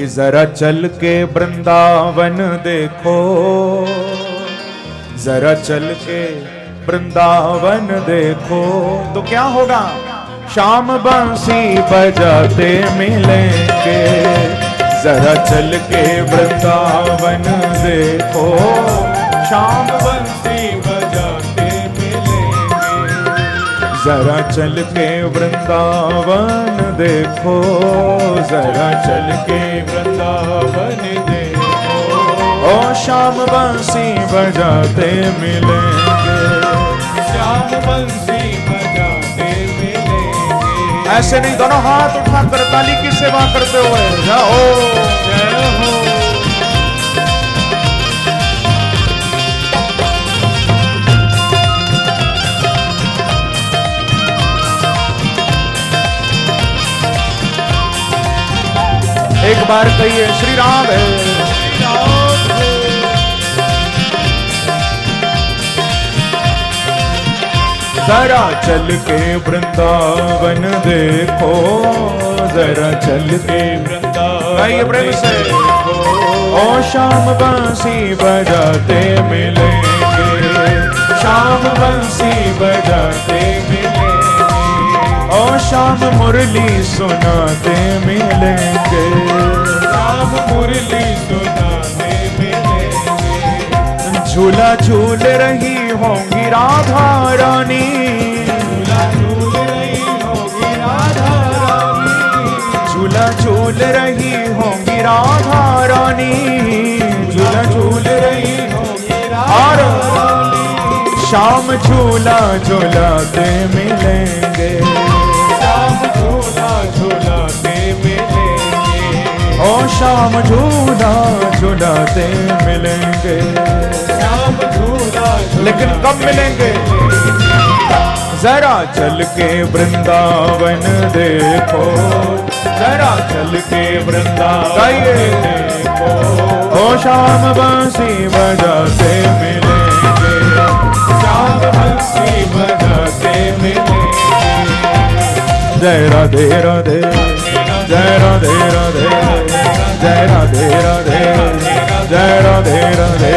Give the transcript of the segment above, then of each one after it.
कि जरा चल के वृंदावन देखो। जरा चल के वृंदावन देखो। तो क्या होगा? शाम बंसी बजाते मिलेंगे। जरा चल के वृंदावन देखो। शाम बंसी जरा चल के वृंदावन देखो जरा चल के वृंदावन देखो। ओ शाम बंसी बजाते मिलेंगे। श्याम बंसी बजाते मिलेंगे। ऐसे नहीं दोनों हाथ उठाकर ताली की सेवा करते हुए जाओ। एक बार कहिए श्री राम है। जरा चल के वृंदावन देखो जरा चल के प्रेम से। ओ शाम बंसी बजाते मिलेंगे। शाम बंसी बजाते शाम मुरली सुनाते मिलेंगे। श्याम मुरली सुनाते मिलेंगे। झूला झूल रही होंगी राधा रानी। झूला झूल रही होगी राधा रानी। झूला झूल रही होंगी राधा रानी। झूला झूल रही होगी राधा रानी। शाम झूला झूलाते मिलेंगे। शाम झूला झूलाते मिलेंगे। श्याम झूला लेकिन कब मिलेंगे? जरा चल के वृंदावन देखो। जरा चल के वृंदावन देखो। ओ शाम बंसी बजाते मिलेंगे। श्याम बंसी बजाते मिलेंगे। जय राधे राधे। जय राधे राधे जय राधे राधे जय राधे राधे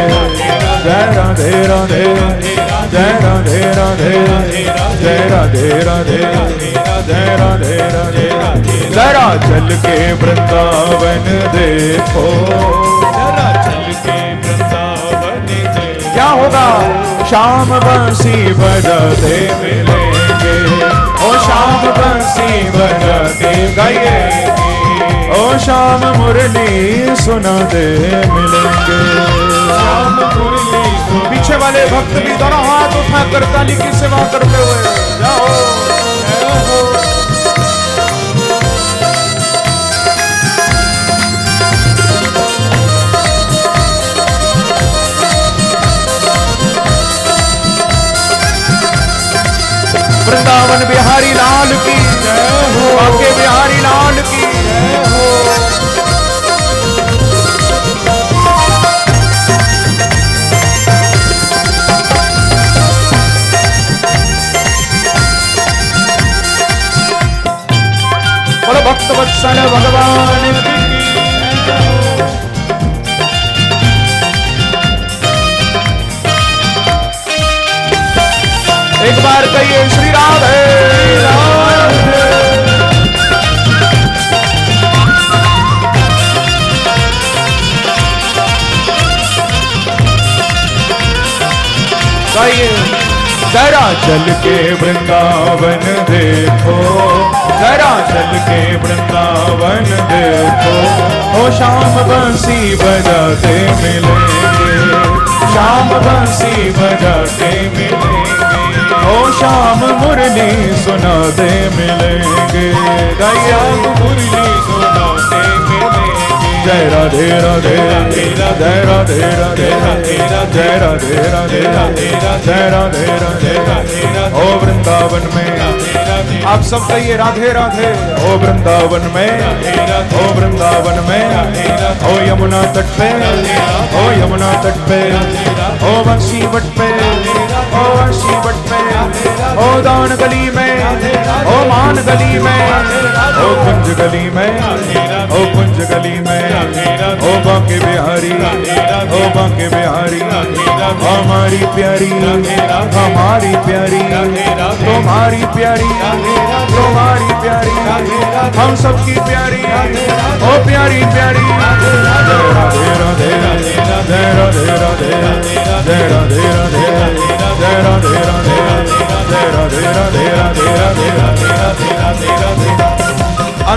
जय राधे राधे जय राधे राधे जय राधे राधे जय राधे राधे। जरा चल के वृंदावन देखो। जरा चल के वृंदावन क्या होगा? शाम बंसी बजाते बंसी बजाते गाइए। ओ शाम मुरली सुना दे मिलेंगे। शाम मुरली पीछे वाले भक्त भी दोनों हाथ उठाकर ताली की सेवा करते हुए। जाओ। भक्त वत्सल भगवान। एक बार कहिए श्री राधे। कहिए। जरा चल के वृंदावन देखो, जरा चल के वृंदावन देखो। ओ शाम बंसी बजाते मिलेंगे शाम बंसी बजाते मिलेंगे। ओ शाम मुरली सुनाते मिलेंगे गाइया मुरली जय राधे राधे। जय राधे राधे। जय राधे राधे। जय राधे राधे। ओ वृंदावन में। आप सब कहिए राधे राधे। ओ वृंदावन में। ओ वृंदावन में। ओ यमुना तट पे। ओ यमुना तट पे। ओ बंसी बट पे। ओ बंसी बट पे। ओ दान गली में। ओ मान गली में। ओ कुंज गली में। ओ कुंज गली में। ओ बांके बिहारी। ओ बांके बिहारी। हमारी प्यारी। हमारी प्यारी। तुम्हारी प्यारी। तुम्हारी प्यारी। हम सबकी प्यारी। ओ प्यारी प्यारी। जय राधे राधे। जय राधे राधे। जय राधे राधे। जय राधे राधे। जय राधे राधे। राधे राधे राधे राधे।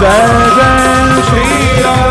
जय जय श्री राम।